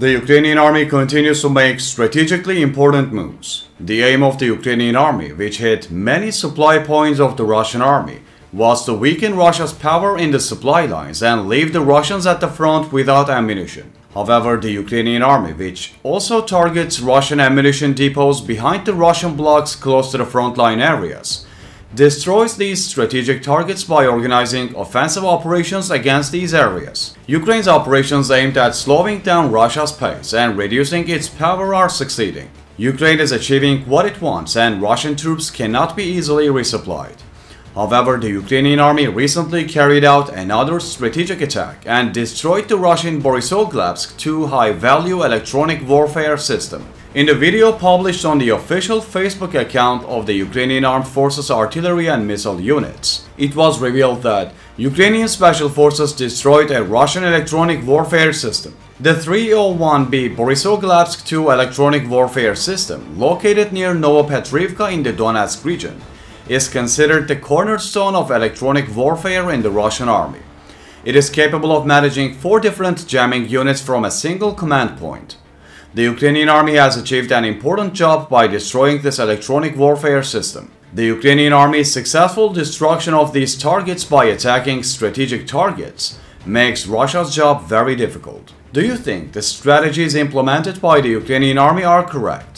The Ukrainian army continues to make strategically important moves. The aim of the Ukrainian army, which hit many supply points of the Russian army, was to weaken Russia's power in the supply lines and leave the Russians at the front without ammunition. However, the Ukrainian army, which also targets Russian ammunition depots behind the Russian blocks close to the frontline areas, destroys these strategic targets by organizing offensive operations against these areas. Ukraine's operations aimed at slowing down Russia's pace and reducing its power are succeeding. Ukraine is achieving what it wants and Russian troops cannot be easily resupplied. However, the Ukrainian army recently carried out another strategic attack and destroyed the Russian Borisoglebsk 2 high-value electronic warfare system. In the video published on the official Facebook account of the Ukrainian Armed Forces Artillery and Missile Units, it was revealed that Ukrainian Special Forces destroyed a Russian electronic warfare system. The 301B Borisoglebsk 2 electronic warfare system, located near Novopetrivka in the Donetsk region, is considered the cornerstone of electronic warfare in the Russian army. It is capable of managing four different jamming units from a single command point. The Ukrainian army has achieved an important job by destroying this electronic warfare system. The Ukrainian army's successful destruction of these targets by attacking strategic targets makes Russia's job very difficult. Do you think the strategies implemented by the Ukrainian army are correct?